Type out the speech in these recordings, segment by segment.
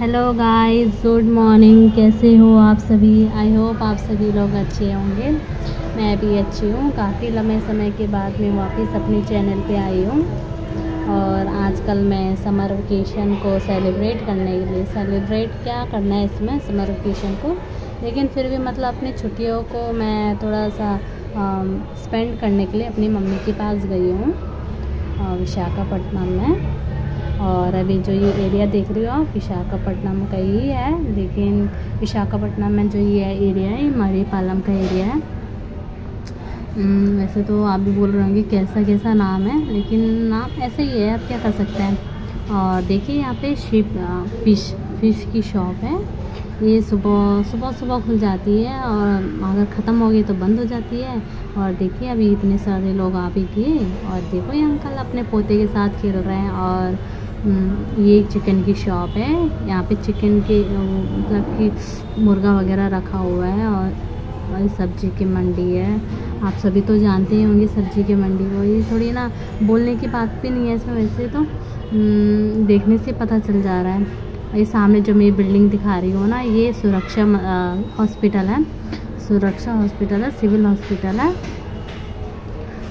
Hello guys good morning कैसे हो आप सभी? आई होप आप सभी लोग अच्छे होंगे। मैं भी अच्छी हूँ। काफ़ी लंबे समय के बाद मैं वापस अपने चैनल पे आई हूँ। और आजकल मैं समर वेकेशन को सेलिब्रेट करने के लिए सेलिब्रेट क्या करना है इसमें? समर वेकेशन को। लेकिन फिर भी मतलब अपनी छुट्टियों को मैं थोड़ा सा स्पेंड करने के लिए अपनी मम्मी के पास गई हूँ विशाखापट्टनम में। और अभी जो ये एरिया देख रही हो आप विशाखापट्टनम का ही है। लेकिन विशाखापट्टनम में जो ये एरिया है मरी पालम का एरिया है। हम्म, वैसे तो आप भी बोल रहे होंगे कैसा कैसा नाम है लेकिन नाम ऐसे ही है आप क्या कर सकते हैं। और देखिए यहाँ पे शिप फ़िश फ़िश की शॉप है। ये सुबह सुबह सुबह खुल जाती है और अगर ख़त्म हो गई तो बंद हो जाती है। और देखिए अभी इतने सारे लोग आ भी गए और देखो ये अंकल अपने पोते के साथ खेल रहे हैं और ये चिकन की शॉप है। यहाँ पे चिकन के मतलब कि मुर्गा वगैरह रखा हुआ है और सब्ज़ी की मंडी है। आप सभी तो जानते ही होंगे सब्ज़ी की मंडी को। ये थोड़ी ना बोलने की बात भी नहीं है इसमें वैसे तो। हम्म, देखने से पता चल जा रहा है। ये सामने जो मैं बिल्डिंग दिखा रही हूँ ना ये सुरक्षा हॉस्पिटल है। सुरक्षा हॉस्पिटल है सिविल हॉस्पिटल है।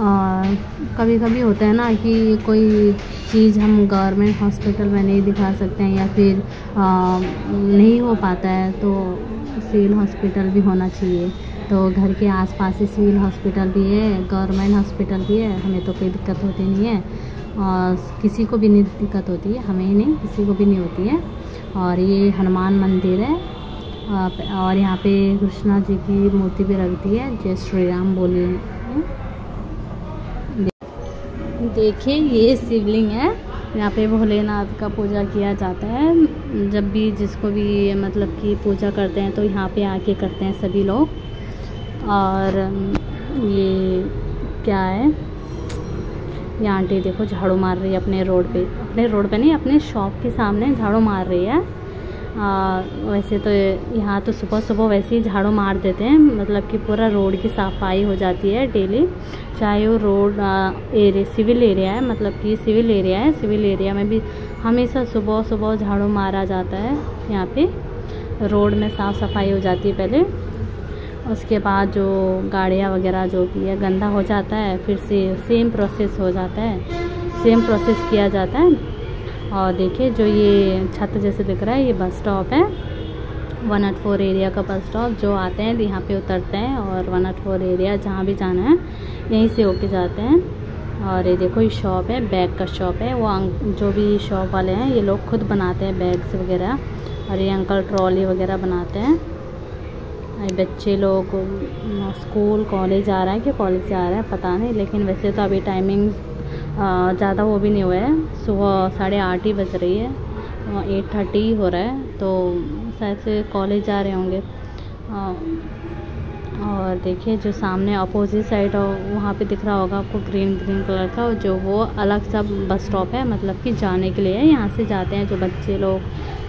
और कभी कभी होता है ना कि कोई चीज़ हम गवर्नमेंट हॉस्पिटल में नहीं दिखा सकते हैं या फिर आ, नहीं हो पाता है तो सिविल हॉस्पिटल भी होना चाहिए। तो घर के आसपास ही सिविल हॉस्पिटल भी है गवर्नमेंट हॉस्पिटल भी है हमें तो कोई दिक्कत होती नहीं है। और किसी को भी नहीं दिक्कत होती है हमें ही नहीं किसी को भी नहीं होती है। और ये हनुमान मंदिर है और यहाँ पे कृष्णा जी की मूर्ति भी रखती है जय श्री राम बोले देखिए ये शिवलिंग है। यहाँ पे भोलेनाथ का पूजा किया जाता है। जब भी जिसको भी मतलब कि पूजा करते हैं तो यहाँ पे आके करते हैं सभी लोग। और ये क्या है? ये आंटी देखो झाड़ू मार रही है अपने रोड पे। अपने रोड पे नहीं अपने शॉप के सामने झाड़ू मार रही है। आ, वैसे तो यहाँ तो सुबह सुबह वैसे ही झाड़ू मार देते हैं। मतलब कि पूरा रोड की सफ़ाई हो जाती है डेली। चाहे वो रोड एरिया, सिविल एरिया है मतलब कि सिविल एरिया है, सिविल एरिया में भी हमेशा सुबह सुबह झाड़ू मारा जाता है यहाँ पे। रोड में साफ़ सफ़ाई हो जाती है पहले। उसके बाद जो गाड़ियाँ वगैरह जो भी है, गंदा हो जाता है, फिर से सेम प्रोसेस हो जाता है। सेम प्रोसेस किया जाता है। और देखिए, जो ये छत जैसे दिख रहा है, ये बस स्टॉप है। वन एट फोर एरिया का बस स्टॉप, जो आते हैं, यहाँ पे उतरते हैं और वन एट फोर एरिया जहाँ भी जाना है, यहीं से होके जाते हैं। और ये देखो, ये शॉप है, बैग का शॉप है। वो जो भी शॉप वाले हैं, ये लोग खुद बनाते हैं बैग्स वगैरह और ये अंकल ट्रॉली वगैरह बनाते हैं। बच्चे लोग, स्कूल, कॉलेज आ रहा है कि कॉलेज से आ रहा है, पता नहीं, लेकिन वैसे तो अभी टाइमिंग ज़्यादा वो भी नहीं हुआ है। सुबह साढ़े आठ ही बज रही है एट थर्टी हो रहा है तो शायद से कॉलेज जा रहे होंगे। और देखिए, जो सामने अपोजिट साइड हो, वहाँ पे दिख रहा होगा आपको ग्रीन ग्रीन कलर का जो वो अलग सा बस स्टॉप है मतलब कि जाने के लिए। यहाँ से जाते हैं जो बच्चे लोग,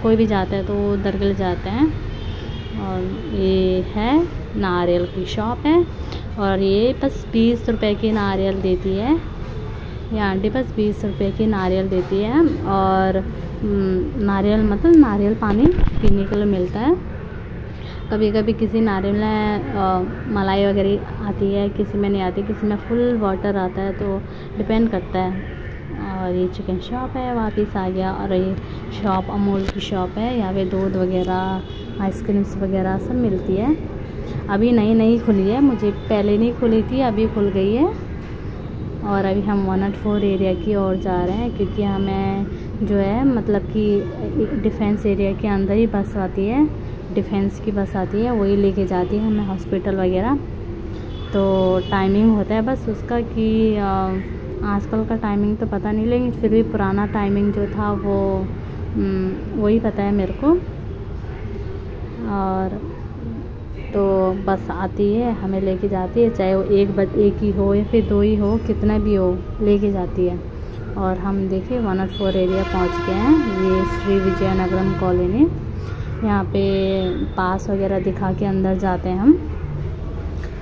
कोई भी जाते हैं तो वो उधर के लिए जाते हैं। और ये है, नारियल की शॉप है, और ये बस बीस रुपए की नारियल देती है। ये आंटी बस बीस रुपए की नारियल देती है और हम्म, नारियल मतलब नारियल पानी पीने के लिए मिलता है। कभी कभी किसी नारियल में मलाई वगैरह आती है किसी में नहीं आती किसी में फुल वाटर आता है तो डिपेंड करता है। और ये चिकन शॉप है वापस आ गया। और ये शॉप अमूल की शॉप है यहाँ पे दूध वगैरह आइसक्रीम्स वगैरह सब मिलती है। अभी नई नई खुली है मुझे पहले नहीं खुली थी अभी खुल गई है। और अभी हम वन एट फोर एरिया की ओर जा रहे हैं क्योंकि हमें जो है मतलब कि डिफेंस एरिया के अंदर ही बस आती है डिफेंस की बस आती है, वही लेके जाती है हमें हॉस्पिटल वगैरह। तो टाइमिंग होता है बस उसका कि आजकल का टाइमिंग तो पता नहीं, लेकिन फिर भी पुराना टाइमिंग जो था वो वही पता है मेरे को। और तो बस आती है, हमें लेके जाती है, चाहे वो एक बज, एक ही हो या फिर दो ही हो, कितना भी हो, लेके जाती है। और हम देखिए वन एट फोर एरिया पहुँच गए हैं। ये श्री विजयनगरम कॉलोनी। यहाँ पे पास वगैरह दिखा के अंदर जाते हैं हम।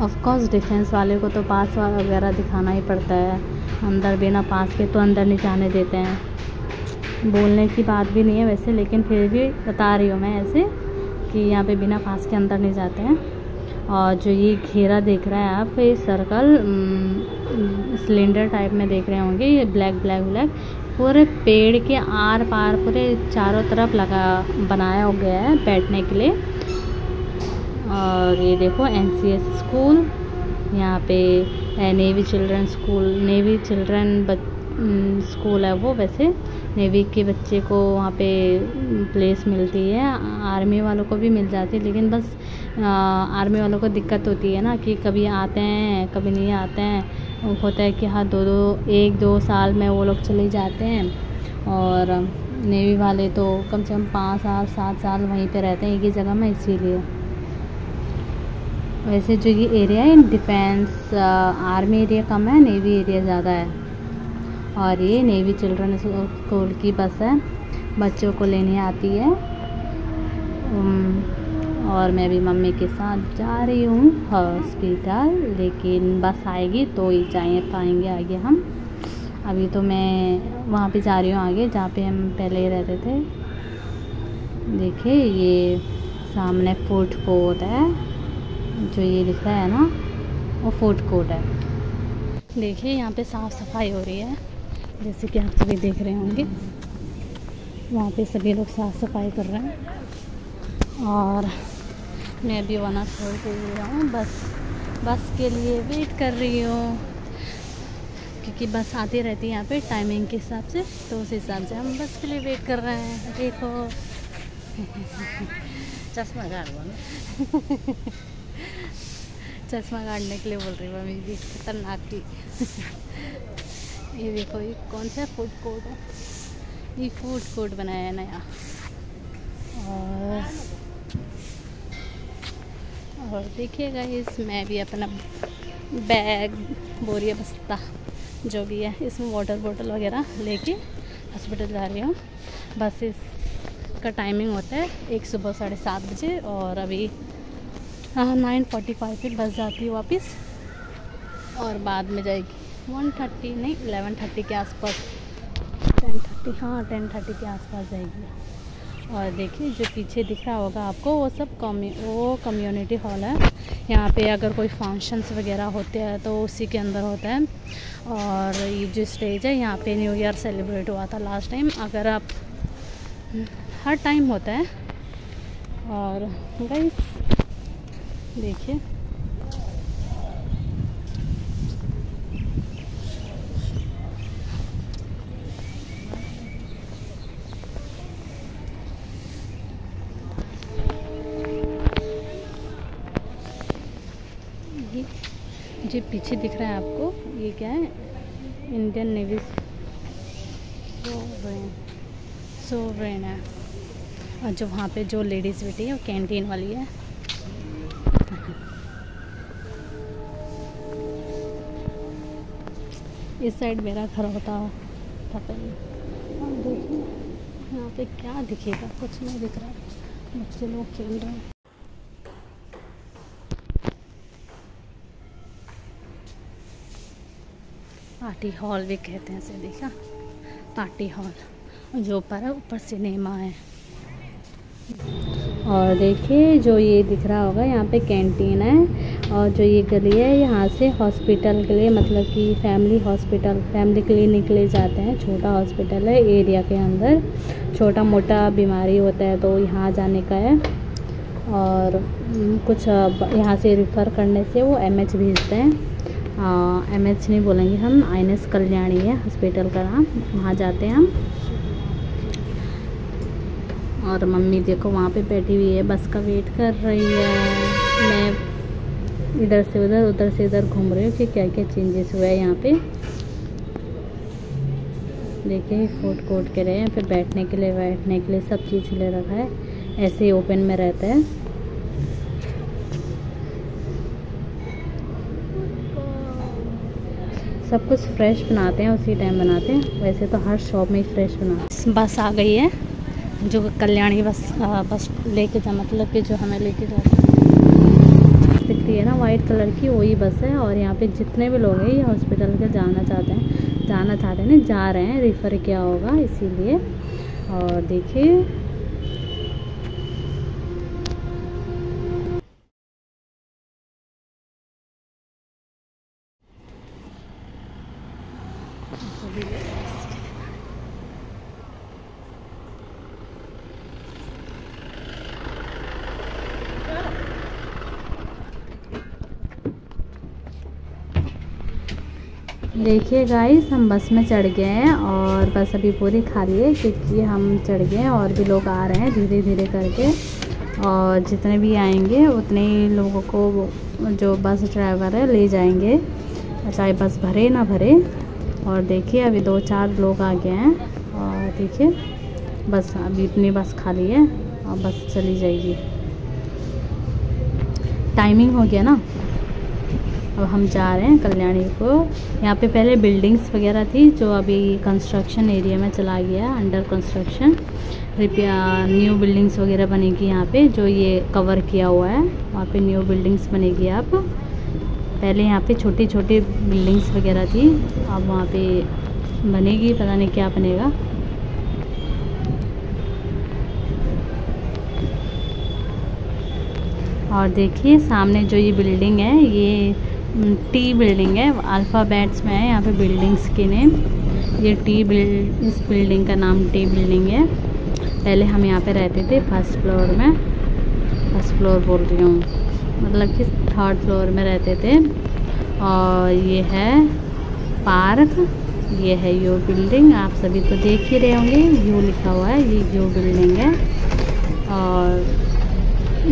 ऑफकोर्स डिफेंस वाले को तो पास वगैरह दिखाना ही पड़ता है। अंदर बिना पास के तो अंदर नहीं जाने देते हैं। बोलने की बात भी नहीं है वैसे, लेकिन फिर भी बता रही हूँ मैं ऐसे। कि यहाँ पे बिना पास के अंदर नहीं जाते हैं। और जो ये घेरा देख रहा है आप, ये सर्कल सिलेंडर टाइप में देख रहे होंगे, ये ब्लैक ब्लैक ब्लैक। पूरे पेड़ के आर पार पूरे चारों तरफ़ लगा, बनाया हो गया है बैठने के लिए। और ये देखो एनसीएस स्कूल यहाँ पे navy children school navy children school है वो वैसे। नेवी के बच्चे को वहाँ पे प्लेस मिलती है। आर्मी वालों को भी मिल जाती है, लेकिन बस आर्मी वालों को दिक्कत होती है ना कि कभी आते हैं, कभी नहीं आते हैं। होता है कि हाँ दो दो, एक, दो साल में वो लोग चले जाते हैं। और नेवी वाले तो कम से कम पाँच साल, सात साल वहीं पे रहते हैं, एक ही जगह में, इसीलिए। वैसे जो ये एरिया है डिफेंस आर्मी एरिया कम है नेवी एरिया ज़्यादा है। और ये नेवी चिल्ड्रन स्कूल की बस। है बच्चों को लेने आती है। और मैं भी मम्मी के साथ जा रही हूँ हॉस्पिटल, लेकिन बस आएगी तो ही जाए, पाएँगे आगे हम। अभी तो मैं वहाँ पे जा रही हूँ आगे, जहाँ पे हम पहले रहते थे। देखिए, ये सामने फ़ूड कोर्ट है। जो ये रहा है ना, वो फ़ूड कोर्ट है। देखिए, यहाँ पे साफ़ सफ़ाई हो रही है। जैसे कि आप सभी देख रहे होंगे, वहाँ पे सभी लोग साफ़ सफ़ाई कर रहे हैं। और मैं अभी वना छोड़ के रहा हूँ, बस बस के लिए वेट कर रही हूँ। क्योंकि बस आती रहती है यहाँ पे टाइमिंग के हिसाब से तो उस हिसाब से हम बस के लिए वेट कर रहे हैं। देखो। चश्मा गाड़ चश्मा गाड़ने के लिए बोल रही हूँ, मम्मी भी खतरनाक की ये देखो, ये कौन सा फ़ूड कोर्ट है? ये फ़ूड कोर्ट बनाया है नया। और और देखिएगा इसमें भी अपना बैग बोरिया बस्ता, जो भी है इसमें वाटर बोतल वगैरह लेके हॉस्पिटल जा रही हूँ। बस इसका टाइमिंग होता है एक सुबह साढ़े सात बजे और अभी हाँ नाइन फोर्टी फाइव पर बस जाती है वापस और बाद में जाएगी। वन थर्टी नहीं एलेवन थर्टी के आसपास। टेन थर्टी हाँ टेन थर्टी के आसपास जाएगी। और देखिए, जो पीछे दिख रहा होगा आपको, वो सब कम्यू वो कम्युनिटी हॉल है। यहाँ पे अगर कोई फ़ंक्शंस वगैरह होते हैं तो उसी के अंदर होता है। और ये जो स्टेज है, यहाँ पे न्यू ईयर सेलिब्रेट हुआ था लास्ट टाइम अगर आप, हर टाइम होता है। और गई देखिए जो पीछे दिख रहा है आपको। ये क्या है? इंडियन नेवी सोवरेन सोवरेन है। और जो वहाँ पे जो लेडीज़ बैठी है, वो कैंटीन वाली है। इस साइड मेरा घर होता। था पहले देखिए, यहाँ पे क्या दिखेगा? कुछ नहीं दिख रहा। बच्चे लोग खेल रहे हैं। पार्टी हॉल भी कहते हैं इसे, देखा? Party hall. जो ऊपर है, ऊपर सिनेमा है। और देखिए, जो ये दिख रहा होगा, यहाँ पे कैंटीन है। और जो ये गली है, यहाँ से हॉस्पिटल के लिए मतलब कि फैमिली हॉस्पिटल, फैमिली क्लिनिक ले जाते हैं। छोटा हॉस्पिटल है, एरिया के अंदर। छोटा मोटा बीमारी होता है तो यहाँ जाने का है। और कुछ यहाँ से रिफ़र करने से वो एमएच भेजते हैं। एम एच नहीं बोलेंगे हम आई एस कल्याणी है हॉस्पिटल का नाम, वहाँ जाते हैं हम। और मम्मी देखो, वहाँ पे बैठी हुई है, बस का वेट कर रही है। मैं इधर से उधर उधर से इधर घूम रही हूँ कि क्या क्या चेंजेस हुआ है यहाँ पे। देखिए फ़ूड कोर्ट के रहे हैं, फिर बैठने के लिए, बैठने के लिए सब चीज़ ले रखा है। ऐसे ही ओपन में रहता है। सब कुछ फ्रेश बनाते हैं उसी टाइम बनाते हैं। वैसे तो हर शॉप में ही फ्रेश बनाते बस आ गई है। जो कल्याणी बस आ, बस लेके जा मतलब कि जो हमें लेके हैं। दिख रही है ना वाइट कलर की वही बस है और यहाँ पे जितने भी लोग हैं ये हॉस्पिटल के जाना चाहते हैं जाना चाहते हैं जा रहे हैं। रेफ़र किया होगा इसीलिए। और देखिए देखिए गाइस हम बस में चढ़ गए हैं और बस अभी पूरी खाली है क्योंकि हम चढ़ गए हैं और भी लोग आ रहे हैं धीरे धीरे करके। और जितने भी आएँगे, उतने ही लोगों को जो बस ड्राइवर है, ले जाएँगे। चाहे बस भरे ना भरे। और देखिए, अभी दो चार लोग आ गए हैं। और देखिए, बस अभी इतनी बस खाली है, और बस चली जाएगी। टाइमिंग हो गया ना? अब हम जा रहे हैं कल्याणी को। यहाँ पे पहले बिल्डिंग्स वगैरह थी, जो अभी कंस्ट्रक्शन एरिया में चला गया है अंडर कंस्ट्रक्शन न्यू बिल्डिंग्स वगैरह बनेगी यहाँ पे, जो ये कवर किया हुआ है। वहाँ पे न्यू बिल्डिंग्स बनेगी अब। पहले यहाँ पे छोटी छोटी बिल्डिंग्स वगैरह थी। अब वहाँ पे बनेगी, पता नहीं क्या बनेगा। और देखिए, सामने जो ये बिल्डिंग है, ये टी बिल्डिंग है। अल्फ़ाबेट्स में है यहाँ पे बिल्डिंग्स के नेम ये टी बिल्ड इस बिल्डिंग का नाम टी बिल्डिंग है। पहले हम यहाँ पे रहते थे फ़र्स्ट फ्लोर में। फ़र्स्ट फ्लोर बोल रही हूँ। मतलब कि थर्ड फ्लोर में रहते थे। और ये है पार्क, ये है यो बिल्डिंग आप सभी तो देख ही रहे होंगे यू लिखा हुआ है, ये यू बिल्डिंग है। और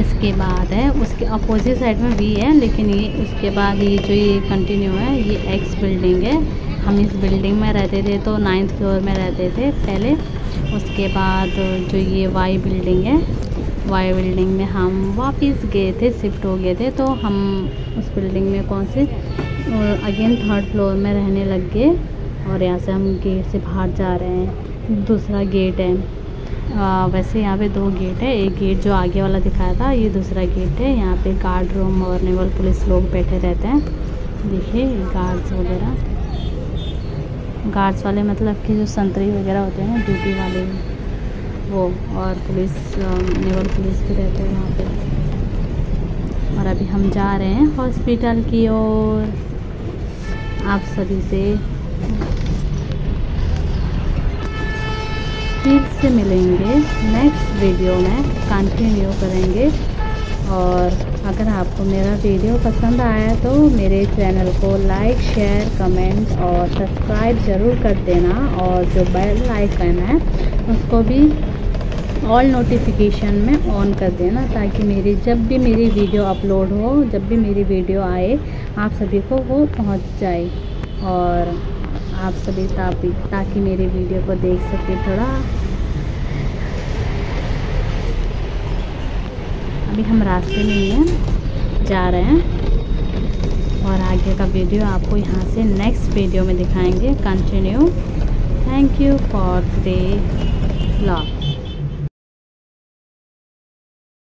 इसके बाद है, उसके अपोजिट साइड में भी है, लेकिन ये उसके बाद ये जो ये कंटिन्यू है, ये एक्स बिल्डिंग है। हम इस बिल्डिंग में रहते थे तो नाइन्थ फ्लोर में रहते थे पहले। उसके बाद जो ये वाई बिल्डिंग है वाई बिल्डिंग में हम वापस गए थे शिफ्ट हो गए थे तो हम उस बिल्डिंग में कौन से अगेन थर्ड फ्लोर में रहने लग गए और यहाँ से हम गेट से बाहर जा रहे हैं। दूसरा गेट है। आ, वैसे यहाँ पे दो गेट है एक गेट जो आगे वाला दिखाया था ये दूसरा गेट है। यहाँ पे गार्ड रूम और नेवल पुलिस लोग बैठे रहते हैं। देखिए गार्ड्स वगैरह। गार्ड्स वाले मतलब कि जो संतरी वगैरह होते हैं ड्यूटी वाले। वो, और पुलिस नेवल पुलिस भी रहते हैं वहाँ पे। और अभी हम जा रहे हैं हॉस्पिटल की ओर। आप सभी से फिर से मिलेंगे नेक्स्ट वीडियो में, कंटिन्यू करेंगे। और अगर आपको मेरा वीडियो पसंद आया तो मेरे चैनल को लाइक, शेयर, कमेंट और सब्सक्राइब ज़रूर कर देना। और जो बेल आइकन है, उसको भी ऑल नोटिफिकेशन में ऑन कर देना ताकि मेरी, जब भी मेरी वीडियो अपलोड हो, जब भी मेरी वीडियो आए, आप सभी को वो पहुँच जाए। और आप सभी ताकि ताकि मेरी वीडियो को देख सके थोड़ा। अभी हम रास्ते में ही हैं जा रहे हैं। और आगे का वीडियो आपको यहाँ से नेक्स्ट वीडियो में दिखाएँगे। Continue thank you for the blog